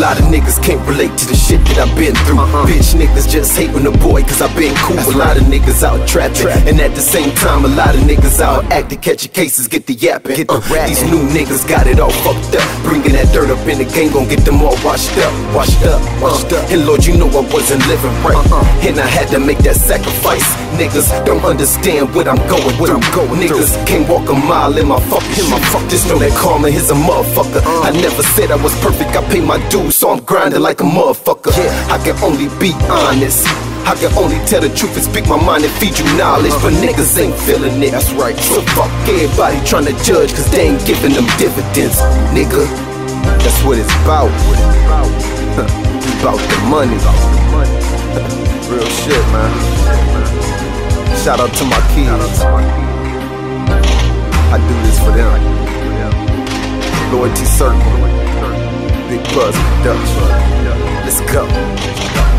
lot of niggas can't relate to the shit that I've been through. Uh-uh. Bitch niggas just hate when the boy cause I've been cool. That's a lot of niggas out trapping. And at the same time, a lot of niggas out acting, catching cases, get the yapping. Get the uh, these new niggas got it all fucked up. Bringing that dirt up in the game, gon' get them all washed up. Washed up, washed uh, up. And Lord, you know I wasn't living right. Uh-uh. And I had to make that sacrifice. Niggas don't understand what I'm going what through. I'm going niggas through. can't walk a mile in my fucking in my fuck. Just know that karma is a motherfucker. Uh. I never said I was perfect, I pay my dues, so I'm grinding like a motherfucker. Yeah. I can only be honest. I can only tell the truth and speak my mind and feed you knowledge. But niggas ain't feeling it. That's right. So fuck everybody trying to judge, cause they ain't giving them dividends. Nigga, that's what it's about. about the money. Real shit, man. Shout out to my kids. I do this for them. Loyalty Circle. Big Pudz. Let's go.